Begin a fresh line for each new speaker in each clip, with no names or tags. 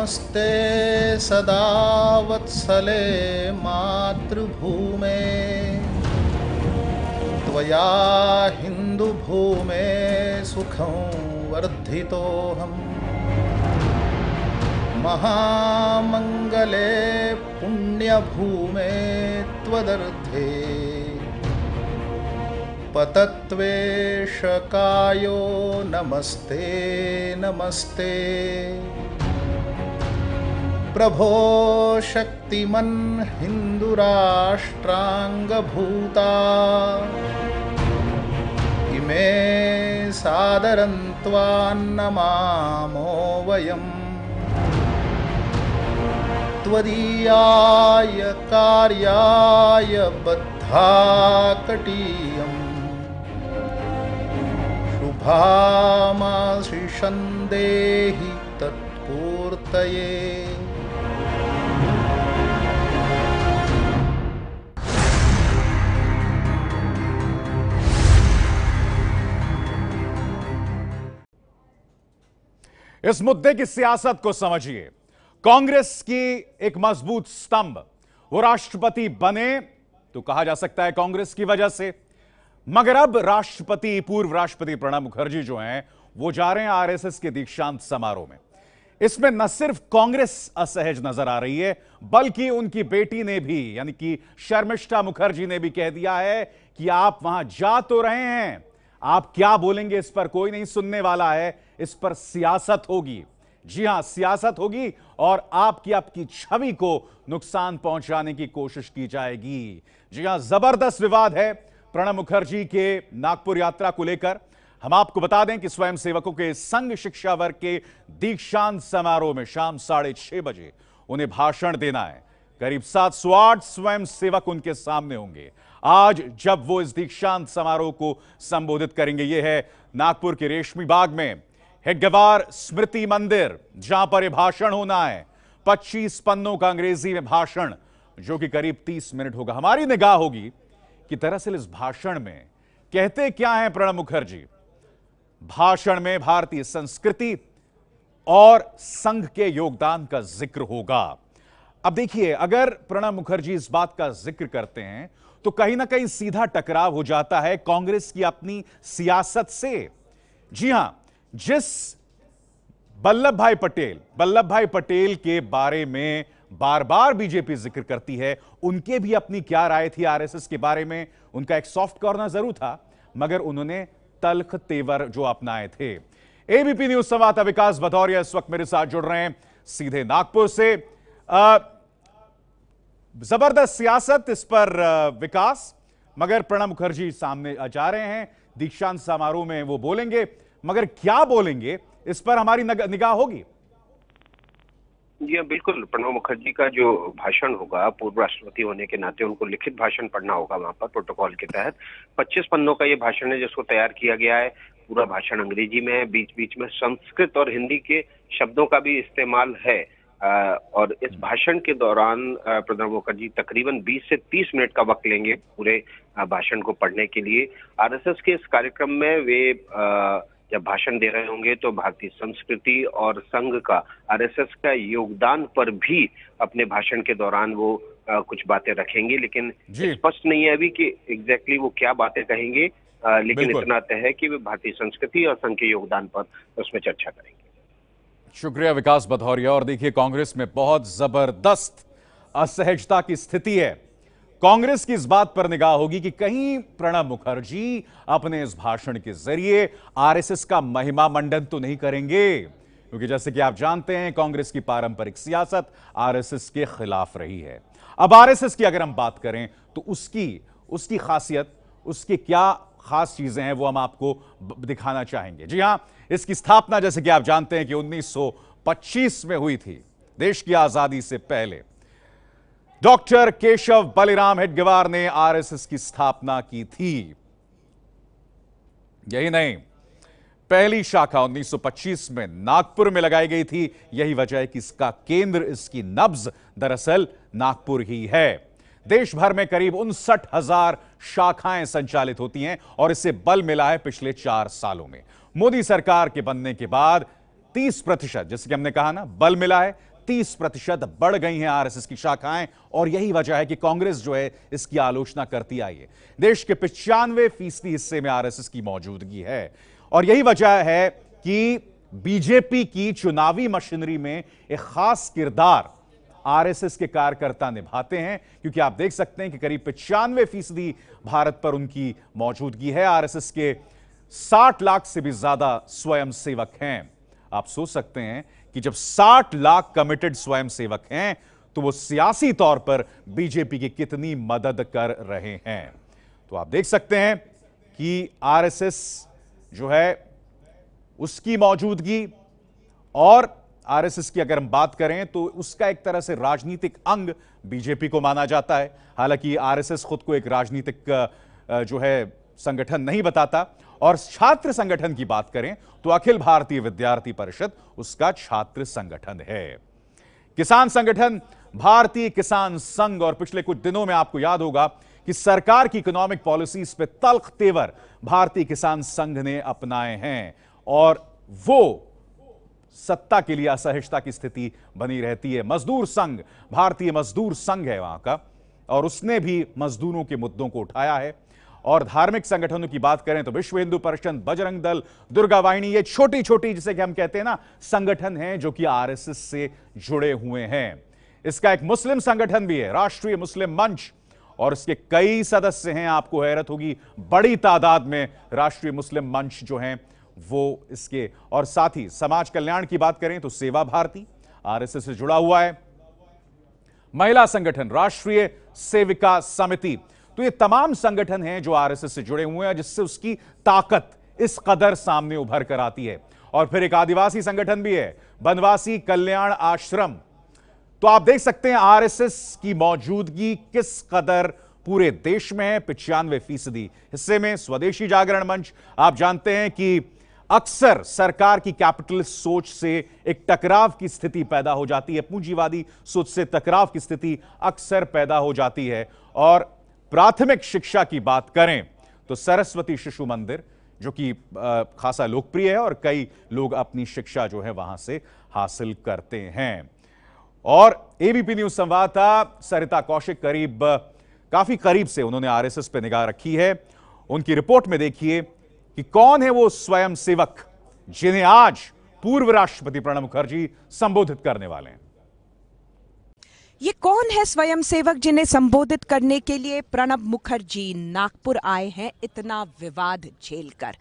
नमस्ते सदा वत्सले मातृभूमे। त्वया हिन्दुभूमे सुखं वर्धितोऽहम्। महामङ्गले पुण्यभूमे त्वदर्थे। पतत्वेशकायो नमस्ते नमस्ते। प्रभो शक्तिमन् हिन्दुराष्ट्राङ्गभूता। इमे सादरन्त्वान्नमामो वयम्। त्वदीयाय कार्याय बद्धाकटीयम् शुभामाशिषं देहि तत्पूर्तये
इस मुद्दे की सियासत को समझिए। कांग्रेस की एक मज़बूत स्तंभ। वो राष्ट्रपति बने तो कहा जा सकता है कांग्रेस की वजह से। मगर अब राष्ट्रपति, पूर्व राष्ट्रपति प्रणब मुखर्जी जो हैं, वो जा रहे हैं आरएसएस के दीक्षांत समारोह में। इसमें न सिर्फ़ कांग्रेस असहज नज़र आ रही है, बल्कि उनकी बेटी ने भी, यानी कि शर्मिष्ठा मुखर्जी ने भी कह दिया है कि आप वहाँ जा तो रहे हैं। आप क्या बोलेंगे इस पर? कोई नहीं सुनने वाला है। इस पर सियासत होगी। जी हाँ, सियासत होगी और आपकी आपकी छवि को नुकसान पहुँचाने की कोशिश की जाएगी। जी हाँ, ज़बरदस्त विवाद है प्रणब मुखर्जी के नागपुर यात्रा को लेकर। हम आपको बता दें कि स्वयं सेवकों के संघ शिक्षा वर्ग के दीक्षांत समारोह में शाम साढ़े छह बजे उन्हें भाषण देना है। करीब सात सौ आठ स्वयं सेवक उनके सामने होंगे। आज जब वो इस दीक्षांत समारोह को संबोधित करेंगे, ये है नागपुर के रेशमी बाग में हेडगवार स्मृति मंदिर, जहाँ पर यह भाषण होना है। 25 पन्नों का अंग्रेज़ी में भाषण, जो कि करीब 30 मिनट होगा। हमारी निगाह होगी कि दरअसल इस भाषण में कहते क्या हैं प्रणब मुखर्जी? भाषण में भारतीय संस्कृति और संघ के योगदान का ज़िक्र होगा। अब देखिए, अगर प्रणब मुखर्जी इस बात का ज़िक्र करते हैं तो कहीं ना कहीं सीधा टकराव हो जाता है कांग्रेस की अपनी सियासत से। जी हाँ जिस वल्लभ भाई पटेल वल्लभ भाई पटेल के बारे में बार बार बीजेपी ज़िक्र करती है उनके भी अपनी क्या राय थी आरएसएस के बारे में? उनका एक सॉफ्ट कॉर्नर ज़रूर था मगर उन्होंने तलख तेवर जो अपनाए थे। एबीपी न्यूज़ संवाददाता विकास भदौरिया इस वक्त मेरे साथ जुड़ रहे हैं सीधे नागपुर से। आ, ज़बरदस्त सियासत, इस पर विकास। मगर प्रणब मुखर्जी सामने जा रहे हैं। दीक्षांत समारोह में वो बोलेंगे। मगर क्या बोलेंगे, इस पर हमारी निगाह होगी?
जी हाँ बिल्कुल। प्रणब मुखर्जी का जो भाषण होगा, पूर्व राष्ट्रपति होने के नाते उनको लिखित भाषण पढ़ना होगा वहाँ पर, प्रोटोकॉल के तहत। 25 पन्नों का ये भाषण है, जिसको तैयार किया गया है। पूरा भाषण अंग्रेज़ी में है। बीच बीच में संस्कृत और हिंदी के शब्दों का भी इस्तेमाल है। और इस भाषण के दौरान प्रणब मुखर्जी तकरीबन 20 से 30 मिनट का वक्त लेंगे पूरे भाषण को पढ़ने के लिए। आरएसएस के इस कार्यक्रम में वे जब भाषण दे रहे होंगे तो भारतीय संस्कृति और संघ का आरएसएस का योगदान पर भी अपने भाषण के दौरान वो आ, कुछ बातें रखेंगे। लेकिन स्पष्ट नहीं है अभी कि एग्जैक्टली वो क्या बातें कहेंगे आ, लेकिन इतना तय है कि वे भारतीय संस्कृति और संघ के योगदान पर उसमें चर्चा करेंगे।
शुक्रिया विकास भदौरिया और देखिए कांग्रेस में बहुत ज़बरदस्त असहजता की स्थिति है। कांग्रेस की इस बात पर निगाह होगी कि कहीं प्रणब मुखर्जी अपने इस भाषण के ज़रिए आरएसएस का महिमा मंडन तो नहीं करेंगे, क्योंकि जैसे कि आप जानते हैं, कांग्रेस की पारंपरिक सियासत आरएसएस के खिलाफ रही है। अब आरएसएस की अगर हम बात करें तो उसकी उसकी खासियत, उसके क्या खास चीज़ें हैं, वो हम आपको दिखाना चाहेंगे। जी हाँ, इसकी स्थापना जैसे कि आप जानते हैं कि 1925 में हुई थी, देश की आज़ादी से पहले। डॉक्टर केशव बलिराम हेडगेवार ने आरएसएस की स्थापना की थी। यही नहीं, पहली शाखा 1925 में नागपुर में लगाई गई थी, यही वजह है कि इसका केंद्र, इसकी नब्ज दरअसल नागपुर ही है। देश भर में करीब उनसठ हज़ार शाखाएँ संचालित होती हैं और इसे बल मिला है पिछले चार सालों में। मोदी सरकार के बनने के बाद 30 प्रतिशत, जैसे कि हमने कहा ना, बल मिला है 32 प्रतिशत बढ़ गई हैं आरएसएस की शाखाएँ और यही वजह है कि कांग्रेस जो है इसकी आलोचना करती आई है। देश के पिचानवे फ़ीसदी हिस्से में आरएसएस की मौजूदगी है और यही वजह है कि बीजेपी की चुनावी मशीनरी में एक खास किरदार आरएसएस के कार्यकर्ता निभाते हैं, क्योंकि आप देख सकते हैं कि करीब पिचानवे फ़ीसदी भारत पर उनकी मौजूदगी है। आरएसएस के 60 लाख से भी ज़्यादा स्वयंसेवक हैं। आप सोच सकते हैं कि जब 60 लाख कमिटेड स्वयंसेवक हैं तो वो सियासी तौर पर बीजेपी की कितनी मदद कर रहे हैं। तो आप देख सकते हैं कि आरएसएस जो है, उसकी मौजूदगी और आरएसएस की अगर हम बात करें तो उसका एक तरह से राजनीतिक अंग बीजेपी को माना जाता है। हालाँकि आरएसएस खुद को एक राजनीतिक जो है, संगठन नहीं बताता। और छात्र संगठन की बात करें तो अखिल भारतीय विद्यार्थी परिषद उसका छात्र संगठन है। किसान संगठन, भारतीय किसान संघ, और पिछले कुछ दिनों में आपको याद होगा कि सरकार की इकोनॉमिक पॉलिसीज़ पे तल्ख तेवर भारतीय किसान संघ ने अपनाए हैं। और वो सत्ता के लिए असहिष्णुता की स्थिति बनी रहती है। मजदूर संघ, भारतीय मजदूर संघ है वहाँ का, और उसने भी मजदूरों के मुद्दों को उठाया है। और धार्मिक संगठनों की बात करें तो विश्व हिंदू परिषद, बजरंग दल, दुर्गा वाहिनी, ये छोटी छोटी जिसे कि हम कहते हैं ना, संगठन हैं जो कि आरएसएस से जुड़े हुए हैं। इसका एक मुस्लिम संगठन भी है, राष्ट्रीय मुस्लिम मंच, और इसके कई सदस्य हैं, आपको हैरत होगी, बड़ी तादाद में राष्ट्रीय मुस्लिम मंच जो हैं वो इसके, और साथ ही समाज कल्याण की बात करें तो सेवा भारती, आरएसएस से जुड़ा हुआ है। महिला संगठन, राष्ट्रीय सेविका समिति। तो ये तमाम संगठन हैं जो आरएसएस से जुड़े हुए हैं, जिससे उसकी ताकत इस कदर सामने उभर कर आती है। और फिर एक आदिवासी संगठन भी है बनवासी कल्याण आश्रम। तो आप देख सकते हैं आरएसएस की मौजूदगी किस कदर पूरे देश में है, पिचानवे फ़ीसदी। हिस्से में स्वदेशी जागरण मंच। आप जानते हैं कि अक्सर सरकार की कैपिटलिस्ट सोच से एक टकराव की स्थिति पैदा हो जाती है। पूंजीवादी सोच से टकराव की स्थिति अक्सर पैदा हो जाती है। और प्राथमिक शिक्षा की बात करें तो सरस्वती शिशु मंदिर, जो कि खासा लोकप्रिय है और कई लोग अपनी शिक्षा जो है वहाँ से हासिल करते हैं। और एबीपी न्यूज़ संवाददाता सरिता कौशिक करीब, काफ़ी करीब से उन्होंने आरएसएस पर निगाह रखी है। उनकी रिपोर्ट में देखिए कि कौन है वो स्वयं सेवक जिन्हें आज पूर्व राष्ट्रपति प्रणब मुखर्जी संबोधित करने वाले हैं?
ये कौन है स्वयं सेवक जिन्हें संबोधित करने के लिए प्रणब मुखर्जी नागपुर आए हैं? इतना विवाद झेलकर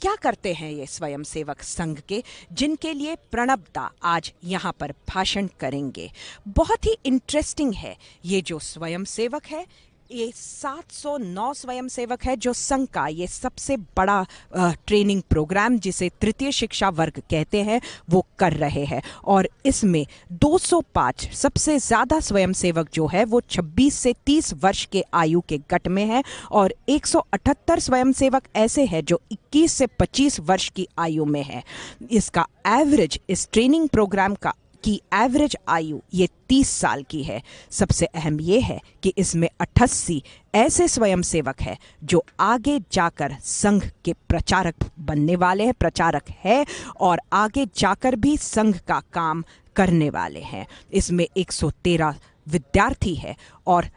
क्या करते हैं ये स्वयं सेवक संघ के, जिनके लिए प्रणबदा आज यहाँ पर भाषण करेंगे? बहुत ही इंटरेस्टिंग है ये जो स्वयं सेवक है ये 709 स्वयंसेवक है जो संघ का ये सबसे बड़ा ट्रेनिंग प्रोग्राम जिसे तृतीय शिक्षा वर्ग कहते हैं, वो कर रहे हैं। और इसमें 205 सबसे ज़्यादा स्वयंसेवक जो है, वो 26 से 30 वर्ष के आयु के गट में है और 178 स्वयंसेवक ऐसे हैं जो 21 से 25 वर्ष की आयु में है। इसका एवरेज इस ट्रेनिंग प्रोग्राम का की एवरेज आयु ये 30 साल की है। सबसे अहम ये है कि इसमें अट्ठासी ऐसे स्वयंसेवक है जो आगे जाकर संघ के प्रचारक बनने वाले हैं, प्रचारक है और आगे जाकर भी संघ का काम करने वाले हैं। इसमें 113 विद्यार्थी है और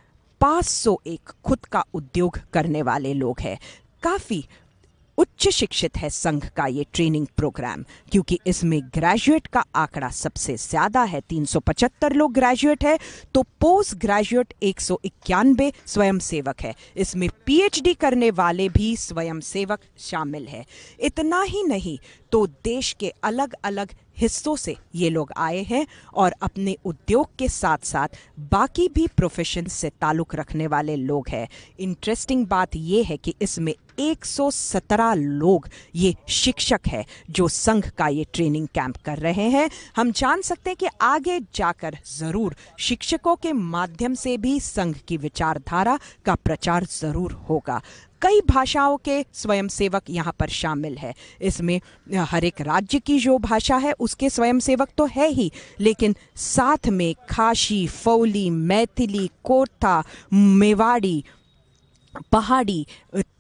501 खुद का उद्योग करने वाले लोग हैं। काफ़ी उच्च शिक्षित है संघ का ये ट्रेनिंग प्रोग्राम क्योंकि इसमें ग्रेजुएट का आंकड़ा सबसे ज़्यादा है। 375 लोग ग्रेजुएट है तो पोस्ट ग्रेजुएट एक सौ इक्यानबे स्वयं सेवक है। इसमें पीएचडी करने वाले भी स्वयं सेवक शामिल है। इतना ही नहीं तो देश के अलग अलग हिस्सों से ये लोग आए हैं और अपने उद्योग के साथ साथ बाकी भी प्रोफेशन से ताल्लुक रखने वाले लोग हैं। इंटरेस्टिंग बात यह है कि इसमें 117 लोग ये शिक्षक है जो संघ का ये ट्रेनिंग कैंप कर रहे हैं। हम जान सकते हैं कि आगे जाकर ज़रूर शिक्षकों के माध्यम से भी संघ की विचारधारा का प्रचार ज़रूर होगा। कई भाषाओं के स्वयंसेवक यहाँ पर शामिल है। इसमें हर एक राज्य की जो भाषा है, उसके स्वयंसेवक तो है ही, लेकिन साथ में खाशी फौली, मैथिली कोठा मेवाड़ी, पहाड़ी,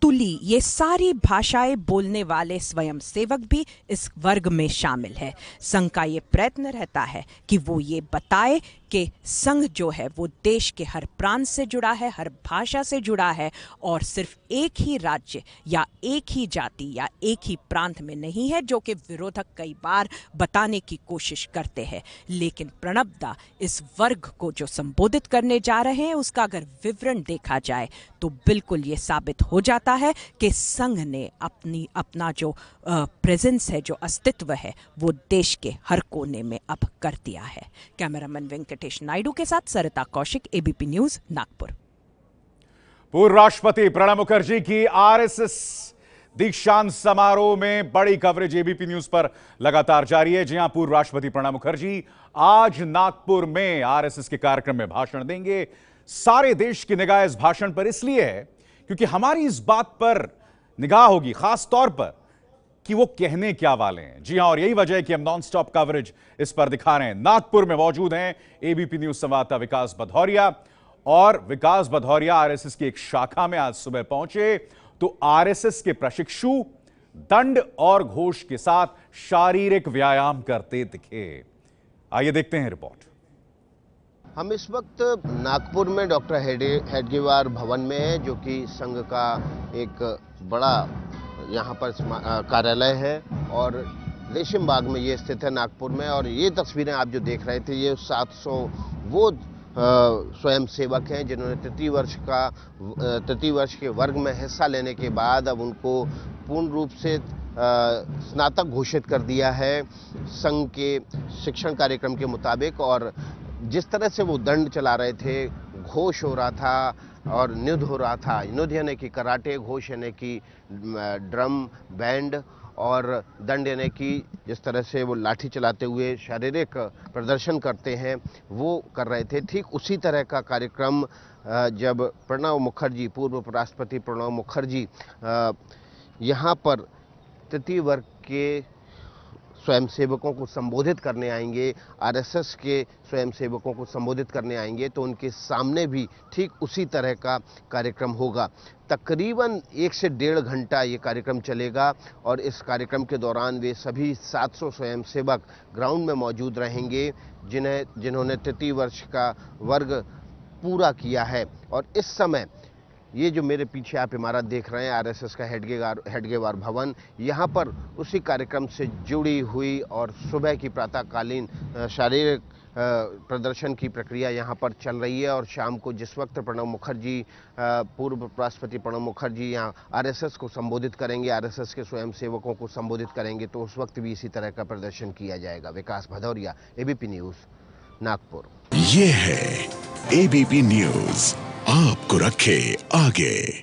तुली, ये सारी भाषाएँ बोलने वाले स्वयंसेवक भी इस वर्ग में शामिल है। संघ का ये प्रयत्न रहता है कि वो ये बताए कि संघ जो है, वो देश के हर प्रांत से जुड़ा है, हर भाषा से जुड़ा है, और सिर्फ़ एक ही राज्य या एक ही जाति या एक ही प्रांत में नहीं है, जो कि विरोधक कई बार बताने की कोशिश करते हैं। लेकिन प्रणबदा इस वर्ग को जो संबोधित करने जा रहे हैं, उसका अगर विवरण देखा जाए तो बिल्कुल ये साबित हो जाता है कि संघ ने अपनी, अपना जो प्रेजेंस है, जो अस्तित्व है, वो देश के हर कोने में अब कर दिया है। कैमरामैन वेंकटेश नायडू के साथ सरिता कौशिक एबीपी न्यूज़ नागपुर।
पूर्व राष्ट्रपति प्रणब मुखर्जी की आरएसएस दीक्षांत समारोह में बड़ी कवरेज एबीपी न्यूज़ पर लगातार जारी है। जहाँ पूर्व राष्ट्रपति प्रणब मुखर्जी आज नागपुर में आरएसएस के कार्यक्रम में भाषण देंगे। सारे देश की निगाह इस भाषण पर इसलिए है क्योंकि हमारी इस बात पर निगाह होगी खास तौर पर कि वो कहने क्या वाले हैं। जी हाँ, और यही वजह है कि हम नॉन स्टॉप कवरेज इस पर दिखा रहे हैं। नागपुर में मौजूद हैं एबीपी न्यूज़ संवाददाता विकास भदौरिया। और विकास भदौरिया आरएसएस की एक शाखा में आज सुबह पहुँचे। तो आरएसएस के प्रशिक्षु दंड और घोष के साथ शारीरिक व्यायाम करते दिखे। आइए देखते हैं रिपोर्ट।
हम इस वक्त नागपुर में डॉक्टर हेडगेवार भवन में है, जो कि संघ का एक बड़ा यहाँ पर कार्यालय है और रेशम बाग में ये स्थित है नागपुर में और ये तस्वीरें आप जो देख रहे थे ये 700 वो स्वयं सेवक हैं जिन्होंने तृतीय वर्ष का तृतीय वर्ष के वर्ग में हिस्सा लेने के बाद अब उनको पूर्ण रूप से स्नातक घोषित कर दिया है संघ के शिक्षण कार्यक्रम के मुताबिक और जिस तरह से वो दंड चला रहे थे, घोष हो रहा था और निध हो रहा था। युद्ध यानी कि कराटे, घोष यानी कि ड्रम, बैंड और दंड यानी कि जिस तरह से वो लाठी चलाते हुए शारीरिक प्रदर्शन करते हैं, वो कर रहे थे। ठीक उसी तरह का कार्यक्रम जब प्रणव मुखर्जी, पूर्व उपराष्ट्रपति प्रणव मुखर्जी यहाँ पर तृतीय वर्ग के स्वयंसेवकों को संबोधित करने आएँगे, आरएसएस के स्वयंसेवकों को संबोधित करने आएँगे तो उनके सामने भी ठीक उसी तरह का कार्यक्रम होगा। तकरीबन एक से डेढ़ घंटा ये कार्यक्रम चलेगा और इस कार्यक्रम के दौरान वे सभी 700 स्वयंसेवक ग्राउंड में मौजूद रहेंगे, जिन्हें, जिन्होंने तृतीय वर्ष का वर्ग पूरा किया है। और इस समय ये जो मेरे पीछे आप इमारत देख रहे हैं, आरएसएस का हेडगेवार हेडगेवार भवन, यहाँ पर उसी कार्यक्रम से जुड़ी हुई और सुबह की प्रातःकालीन शारीरिक प्रदर्शन की प्रक्रिया यहाँ पर चल रही है और शाम को जिस वक्त प्रणब मुखर्जी पूर्व राष्ट्रपति प्रणब मुखर्जी यहाँ आरएसएस को संबोधित करेंगे, आरएसएस के स्वयं सेवकों को संबोधित करेंगे तो उस वक्त भी इसी तरह का प्रदर्शन किया जाएगा। Vikas Bhadauria, ABP news, Nagpur.
ये है एबीपी न्यूज़। आपको रखे आगे।